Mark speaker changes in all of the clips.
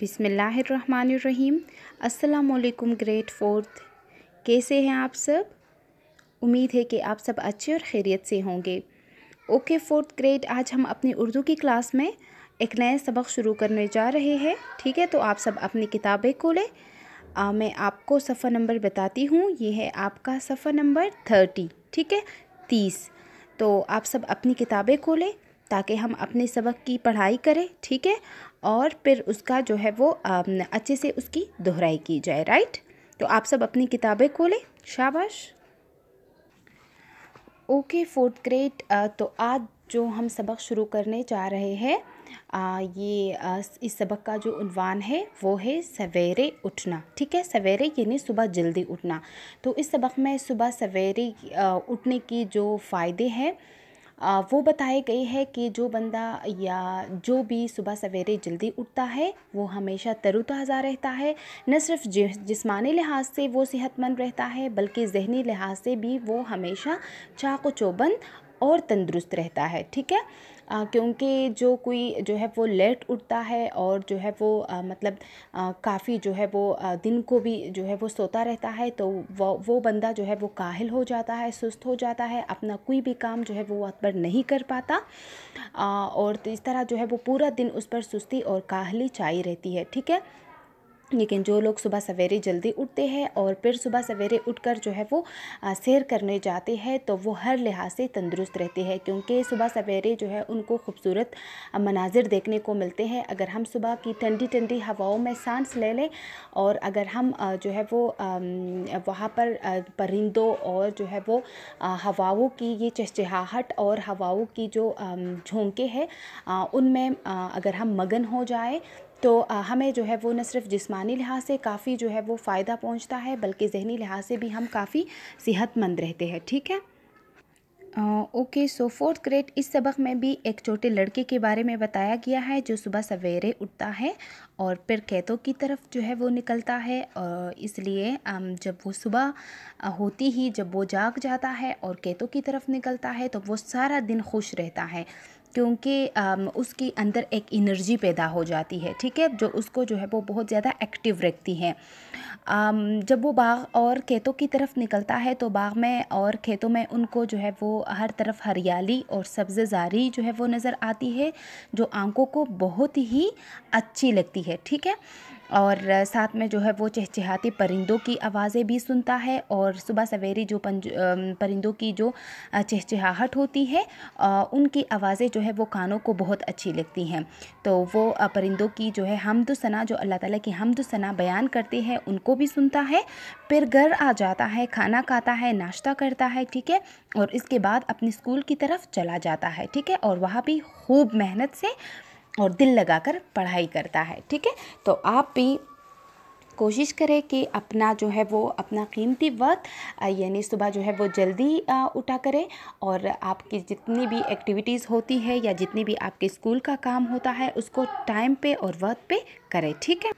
Speaker 1: बिसमीम् अस्सलामुअलैकुम great fourth. कैसे हैं आप सब? उम्मीद है कि आप सब अच्छे और खैरियत से होंगे। ओके फोर्थ ग्रेड आज हम अपनी उर्दू की क्लास में एक नया सबक शुरू करने जा रहे हैं। ठीक है तो आप सब अपनी किताबें खोलें। मैं आपको सफ़ा नंबर बताती हूँ। ये है आपका सफ़ा नंबर थर्टी। ठीक है, तीस। तो आप सब अपनी किताबें खोलें। ताकि हम अपने सबक की पढ़ाई करें ठीक है? और फिर उसका जो है वो अच्छे से उसकी दोहराई की जाए राइट तो आप सब अपनी किताबें खोलें। शाबाश। ओके फोर्थ ग्रेड तो आज जो हम सबक शुरू करने जा रहे हैं ये आ, इस सबक का जो उनवान है वो है सवेरे उठना ठीक है? सवेरे यानी सुबह जल्दी उठना। तो इस सबक में सुबह सवेरे उठने की जो फ़ायदे हैं वो बताई गई है कि जो बंदा या जो भी सुबह सवेरे जल्दी उठता है, वो हमेशा तरोताज़ा रहता है। न सिर्फ़ जिसमानी लिहाज से वो सेहतमंद रहता है, बल्कि जहनी लिहाज से भी वो हमेशा चाक चौबंद और तंदुरुस्त रहता है, ठीक है? क्योंकि जो कोई जो है वो लेट उठता है और जो है वो मतलब काफ़ी जो है वो दिन को भी जो है वो सोता रहता है तो वो वो बंदा जो है वो काहिल हो जाता है, सुस्त हो जाता है, अपना कोई भी काम जो है वो वक्त पर नहीं कर पाता। और तो इस तरह जो है वो पूरा दिन उस पर सुस्ती और काहली चाई रहती है, ठीक है? लेकिन जो लोग सुबह सवेरे जल्दी उठते हैं और फिर सुबह सवेरे उठकर जो है वो सैर करने जाते हैं तो वो हर लिहाज से तंदुरुस्त रहते हैं, क्योंकि सुबह सवेरे जो है उनको खूबसूरत मनाजिर देखने को मिलते हैं। अगर हम सुबह की ठंडी ठंडी हवाओं में सांस ले लें और अगर हम जो है वो वहाँ पर परिंदों और जो है वो हवाओं की ये चहचहाहट और हवाओं की जो झोंके हैं उनमें अगर हम मगन हो जाए तो हमें जो है वो न सिर्फ़ जिस्मानी लिहाज से काफ़ी जो है वो फ़ायदा पहुँचता है, बल्कि जहनी लिहाज से भी हम काफ़ी सेहतमंद रहते हैं, ठीक है? ओके, सो फोर्थ ग्रेड, इस सबक में भी एक छोटे लड़के के बारे में बताया गया है जो सुबह सवेरे उठता है और फिर खेतों की तरफ़ जो है वो निकलता है और इसलिए जब वो सुबह होती ही जब वो जाग जाता है और खेतों की तरफ़ निकलता है तो वो सारा दिन खुश रहता है। क्योंकि उसके अंदर एक एनर्जी पैदा हो जाती है, ठीक है? जो उसको जो है वो बहुत ज़्यादा एक्टिव रखती है। जब वो बाग और खेतों की तरफ़ निकलता है तो बाग में और खेतों में उनको जो है वो हर तरफ़ हरियाली और सब्ज़ारी जो है वो नज़र आती है, जो आँखों को बहुत ही अच्छी लगती है, ठीक है? और साथ में जो है वो चहचहाती परिंदों की आवाज़ें भी सुनता है और सुबह सवेरे जो पंज परिंदों की जो चहचहाहट होती है उनकी आवाज़ें जो है वो कानों को बहुत अच्छी लगती हैं। तो वो परिंदों की जो है हमद सना जो अल्लाह ताला की हमद सना बयान करते हैं, उनको भी सुनता है। फिर घर आ जाता है, खाना खाता है, नाश्ता करता है, ठीक है, और इसके बाद अपनी स्कूल की तरफ़ चला जाता है, ठीक है, और वहाँ भी खूब मेहनत से और दिल लगाकर पढ़ाई करता है, ठीक है? तो आप भी कोशिश करें कि अपना जो है वो, अपना कीमती वक्त यानी सुबह जो है वो जल्दी उठा करें और आपकी जितनी भी एक्टिविटीज़ होती है या जितनी भी आपके स्कूल का काम होता है, उसको टाइम पे और वक्त पे करें, ठीक है?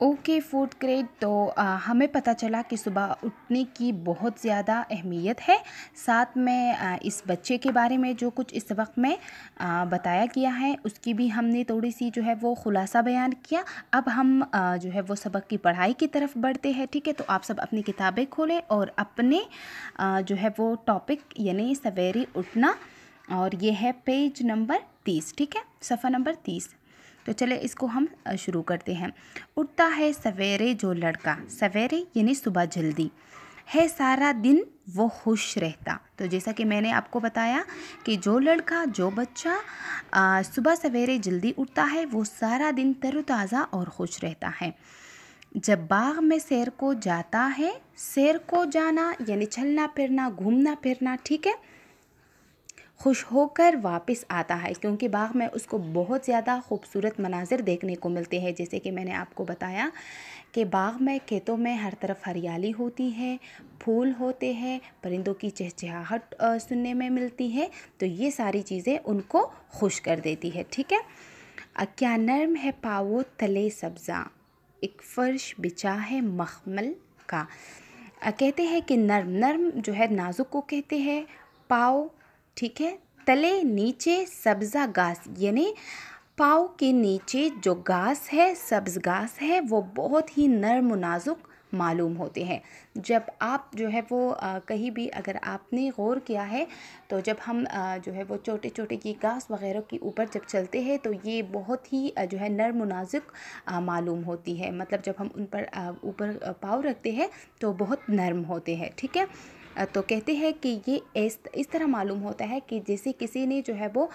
Speaker 1: ओके फोर्थ ग्रेड तो आ, हमें पता चला कि सुबह उठने की बहुत ज़्यादा अहमियत है। साथ में आ, इस बच्चे के बारे में जो कुछ इस वक्त में आ, बताया गया है उसकी भी हमने थोड़ी सी जो है वो खुलासा बयान किया। अब हम आ, जो है वो सबक की पढ़ाई की तरफ़ बढ़ते हैं ठीक है? तो आप सब अपनी किताबें खोलें और अपने आ, जो है वो टॉपिक यानी सवेरे उठना और ये है पेज नंबर तीस ठीक है? सफ़ा नंबर तीस। तो चले इसको हम शुरू करते हैं। उठता है सवेरे जो लड़का, सवेरे यानी सुबह जल्दी। है सारा दिन वो खुश रहता। तो जैसा कि मैंने आपको बताया कि जो लड़का, जो बच्चा सुबह सवेरे जल्दी उठता है, वो सारा दिन तरोताज़ा और खुश रहता है। जब बाग में सैर को जाता है सैर को जाना, यानी चलना फिरना घूमना फिरना ठीक है? खुश होकर वापस आता है, क्योंकि बाग में उसको बहुत ज़्यादा खूबसूरत मनाजिर देखने को मिलते हैं। जैसे कि मैंने आपको बताया कि बाग में, खेतों में हर तरफ़ हरियाली होती है, फूल होते हैं, परिंदों की चहचहाहट सुनने में मिलती है तो ये सारी चीज़ें उनको खुश कर देती है, ठीक है? क्या नर्म है पावो तले सब्ज़ा? एक फ़र्श बिछा है मखमल का। कहते हैं कि नर्म नर्म जो है नाजुक को कहते हैं। पाव ठीक है? तले नीचे सब्ज़ा घास यानी पाव के नीचे जो घास है सब्ज़ घास है वो बहुत ही नर्म नाजुक मालूम होते हैं। जब आप जो है वो आ, कहीं भी अगर आपने गौर किया है तो जब हम आ, जो है वो छोटे छोटे की घास वगैरह के ऊपर जब चलते हैं तो ये बहुत ही जो है नर्म नाजुक मालूम होती है। मतलब जब हम उन पर ऊपर पाँव रखते हैं तो बहुत नरम होते हैं ठीक है? तो कहते हैं कि ये इस तरह मालूम होता है कि जैसे किसी ने जो है वो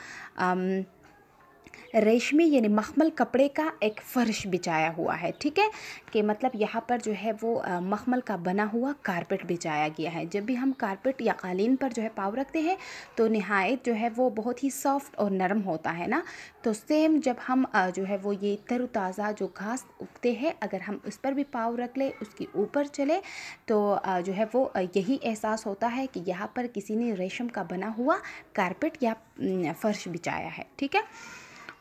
Speaker 1: रेशमी यानी मखमल कपड़े का एक फ़र्श बिछाया हुआ है, ठीक है? कि मतलब यहाँ पर जो है वो मखमल का बना हुआ कारपेट बिछाया गया है। जब भी हम कारपेट या कालीन पर जो है पाव रखते हैं तो नहायत जो है वो बहुत ही सॉफ्ट और नरम होता है ना? तो सेम जब हम जो है वो ये तरोताज़ा जो घास उगते हैं, अगर हम उस पर भी पाव रख ले, उसके ऊपर चले तो जो है वो यही एहसास होता है कि यहाँ पर किसी ने रेशम का बना हुआ कारपेट या फ़र्श बिछाया है, ठीक है?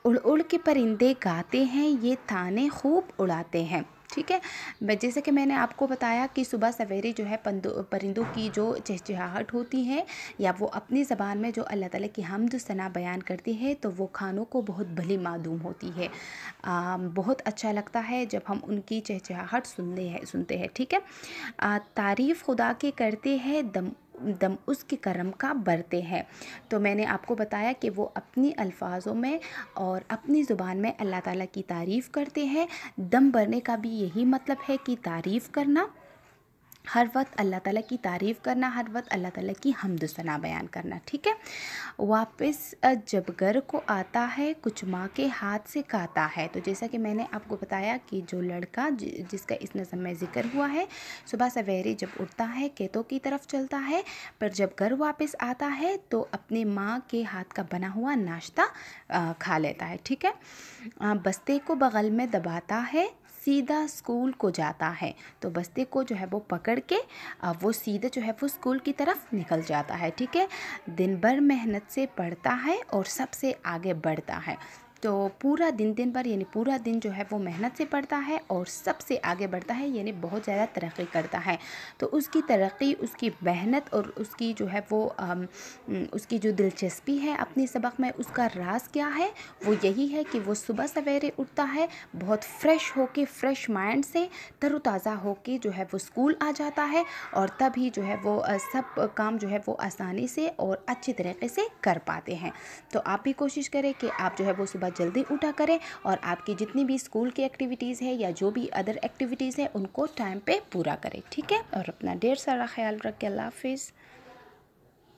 Speaker 1: उड़ उड़ के परिंदे गाते हैं ये ताने खूब उड़ाते हैं। ठीक है? जैसे कि मैंने आपको बताया कि सुबह सवेरे जो है परिंदों की जो चहचहाहट होती है या वो अपनी ज़बान में जो अल्लाह ताला की हमद सना बयान करती है तो वो खानों को बहुत भली मालूम होती है। आ, बहुत अच्छा लगता है जब हम उनकी चहचहाहट सुनते हैं सुनते हैं। ठीक है है? आ, तारीफ़ खुदा के करते हैं दम दम उसके करम का बरते हैं। तो मैंने आपको बताया कि वो अपनी अल्फाजों में और अपनी ज़ुबान में अल्लाह ताला की तारीफ़ करते हैं। दम भरने का भी यही मतलब है कि तारीफ़ करना। हर वक्त अल्लाह ताला की तारीफ़ करना, हर वक्त अल्लाह ताला की हमद सना बयान करना, ठीक है? वापस जब घर को आता है, कुछ माँ के हाथ से खाता है तो जैसा कि मैंने आपको बताया कि जो लड़का जिसका इस नज़म में ज़िक्र हुआ है, सुबह सवेरे जब उठता है, खेतों की तरफ़ चलता है, पर जब घर वापस आता है तो अपने माँ के हाथ का बना हुआ नाश्ता खा लेता है, ठीक है? बस्ते को बगल में दबाता है सीधा स्कूल को जाता है। तो बस्ते को जो है वो पकड़ के वो सीधे जो है वो स्कूल की तरफ़ निकल जाता है, ठीक है? दिन भर मेहनत से पढ़ता है और सबसे आगे बढ़ता है। तो पूरा दिन दिन भर यानी पूरा दिन जो है वो मेहनत से पढ़ता है और सबसे आगे बढ़ता है यानी बहुत ज़्यादा तरक्की करता है। तो उसकी तरक्की उसकी मेहनत और उसकी जो है वो आ, उसकी जो दिलचस्पी है अपने सबक में उसका राज क्या है वो यही है कि वो सुबह सवेरे उठता है बहुत फ्रेश होके फ्रेश माइंड से तरोताज़ा होके जो है वो स्कूल आ जाता है और तभी जो है वो सब काम जो है वो आसानी से और अच्छी तरीके से कर पाते हैं। तो आप भी कोशिश करें कि आप जो है वो सुबह जल्दी उठा करें और आपकी जितनी भी स्कूल की एक्टिविटीज़ है या जो भी अदर एक्टिविटीज़ है, उनको टाइम पे पूरा करें, ठीक है? और अपना ढेर सारा ख्याल रखें। अल्लाह हाफिज़।